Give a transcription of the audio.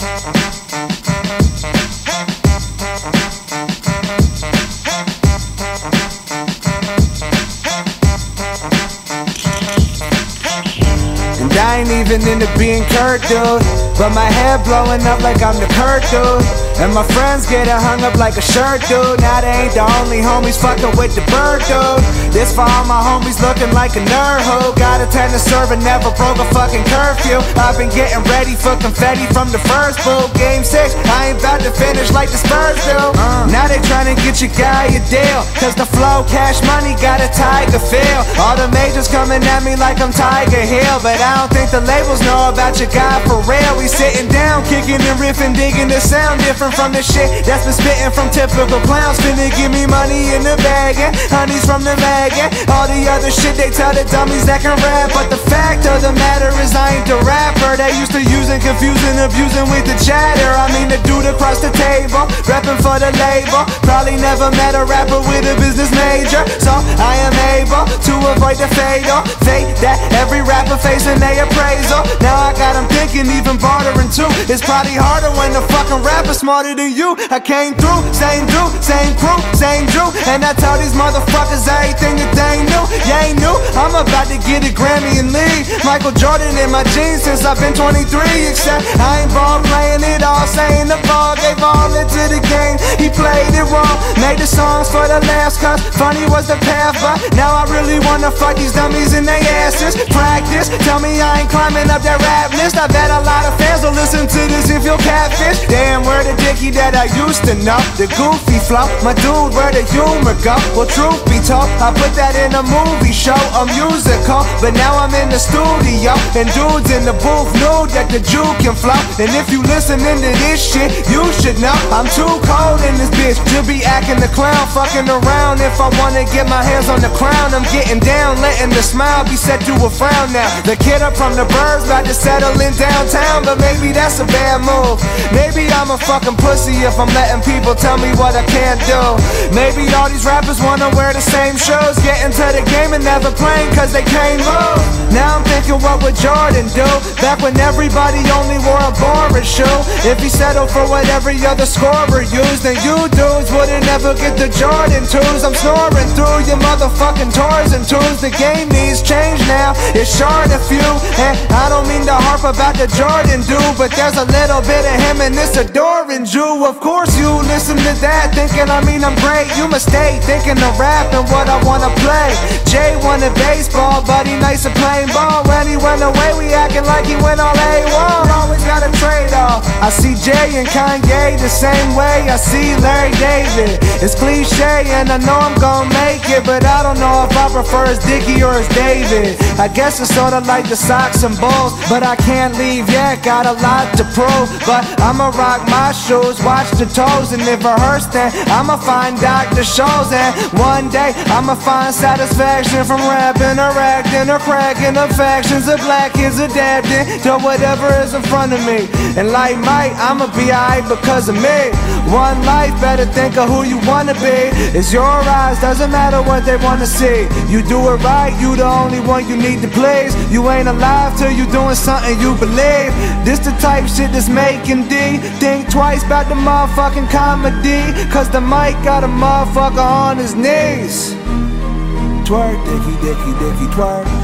And I ain't even into being curt, dude. But my hair blowing up like I'm the Kurt, dude. And my friends getting hung up like a shirt, dude. Now they ain't the only homies fucking with the Burd, dude. This for all my homies looking like a nerd who got a ten to serve and never broke a fucking curfew. I've been getting ready for confetti from the first boot. Game six, I ain't about to finish like the Spurs do. Uh. Now they trying to get your guy a deal. Cause the flow, cash money got a Tyga feel. All the majors coming at me like I'm Tiger Hill. But I don't think the labels know about your guy for real. We sitting down, kicking and riffing, digging the sound different from the shit that's been spitting from typical clowns. Finna give me money in the bag, honeys from the and all the other shit they tell the dummies that can rap. But the fact of the matter is, I ain't the rapper they used to using, confusing, abusing with the chatter. I mean, the dude across the table, rapping for the label. Probably never met a rapper with a business major, so I am able to avoid the fatal fate that every rapper facing their appraisal. Now I got thinking, even bartering too. It's probably harder when the fucking rapper smarter than you. I came through, same dude, same crew, same Drew, and I tell these motherfuckers everything that they ain't new. You ain't new. I'm about to get a Grammy and lead. Michael Jordan in my jeans since I've been 23. Except I ain't ball playing it all, saying the game. He played it wrong, made the songs for the last cause funny was the path, but now I really wanna fuck these dummies in their asses. Practice, tell me I ain't climbing up that rap list. I bet a lot of fans will listen to this if you'll catfish. Damn, where the dicky that I used to know, the goofy flow. My dude, where the humor go? Well, truth be told, I put that in a movie show, a musical. But now I'm in the studio, and dudes in the booth knew that the juke can flow. And if you listening to this shit, you should know I'm too cold in this bitch? To be acting the clown, fucking around. If I wanna get my hands on the crown, I'm getting down, letting the smile be set to a frown now. The kid up from the birds about to settle in downtown, but maybe that's a bad move. Maybe I'm a fucking pussy if I'm letting people tell me what I can't do. Maybe all these rappers wanna wear the same shoes, get into the game and never playing cause they can't move. Now I'm thinking, what would Jordan do? Back when everybody only wore a boring shoe. If he settled for what every other scorer used, then you dudes wouldn't ever get the Jordan 2s. I'm snoring through your motherfucking tours and tunes. The game needs change now. It's short a few, and I don't mean to harp about the Jordan dude, but there's a little bit of him in this adoring Jew. Of course, you listen to that, thinking I mean I'm great. You mistake thinking of rap and what I wanna play. Wanted baseball, but he nice playing ball. When he went away, we acting like he went all A1. Always got a trade off. I see Jay and Kanye the same way I see Larry David. It's cliche, and I know I'm gonna make it, but I don't know if I prefer his Dicky or his David. I guess it's sorta like the Sox and Bulls, but I can't leave yet. Got a lot to prove, but I'ma rock my shoes, watch the toes, and if it hurts, then I'ma find Dr. Scholl's, and one day I'ma find satisfaction from rapping or acting or cracking the factions of black kids adapting to whatever is in front of me. And like Mike, I'ma be alright because of me. One life, better think of who you wanna be. It's your eyes, doesn't matter what they wanna see. You do it right, you the only one you need to please. You ain't alive till you doing something you believe. This the type shit that's making D think twice about the motherfucking comedy. Cause the mic got a motherfucker on his knees. Twerk, dicky, dicky, dicky, twerk.